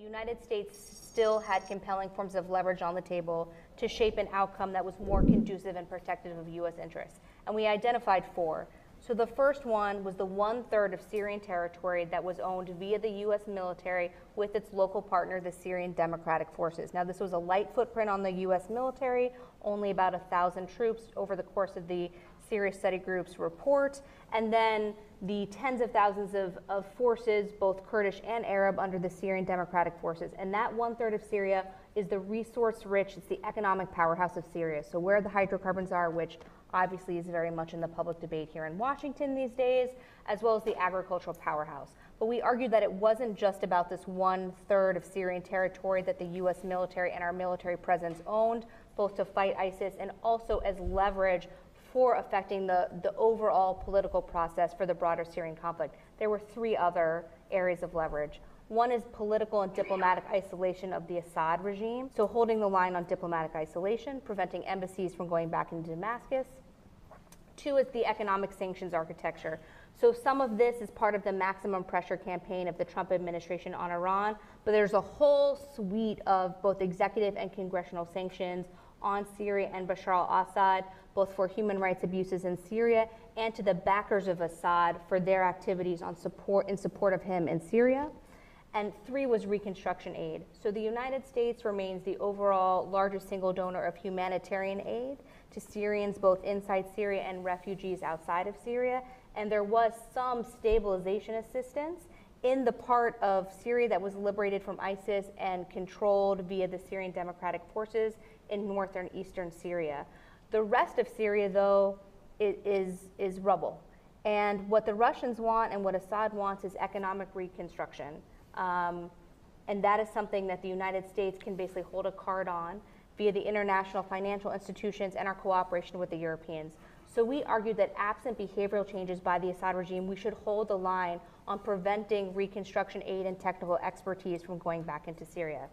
The United States still had compelling forms of leverage on the table to shape an outcome that was more conducive and protective of U.S. interests. And we identified four. So the first one was the one third of Syrian territory that was owned via the U.S. military with its local partner, the Syrian Democratic Forces. Now, this was a light footprint on the U.S. military, only about a thousand troops over the course of the Syria Study Group's report, and then the tens of thousands of, of forces, both Kurdish and Arab, under the Syrian Democratic Forces. And that one third of Syria is the resource rich, it's the economic powerhouse of Syria. So, where the hydrocarbons are, which obviously is very much in the public debate here in Washington these days, as well as the agricultural powerhouse. But we argued that it wasn't just about this one third of Syrian territory that the U.S. military and our military presence owned, both to fight ISIS and also as leverage for affecting the, the overall political process for the broader Syrian conflict. There were three other areas of leverage. One is political and diplomatic isolation of the Assad regime, so holding the line on diplomatic isolation, preventing embassies from going back into Damascus. Two is the economic sanctions architecture. So some of this is part of the maximum pressure campaign of the Trump administration on Iran, but there's a whole suite of both executive and congressional sanctions on Syria and Bashar al-Assad, both for human rights abuses in Syria and to the backers of Assad for their activities on support in support of him in Syria and three was reconstruction aid. So the United States remains the overall largest single donor of humanitarian aid to Syrians both inside Syria and refugees outside of Syria. And there was some stabilization assistance in the part of Syria that was liberated from ISIS and controlled via the Syrian Democratic Forces in northern eastern Syria. The rest of Syria, though, is, is rubble. And what the Russians want and what Assad wants is economic reconstruction. Um, and that is something that the United States can basically hold a card on via the international financial institutions and our cooperation with the Europeans. So we argued that absent behavioral changes by the Assad regime, we should hold the line on preventing reconstruction aid and technical expertise from going back into Syria.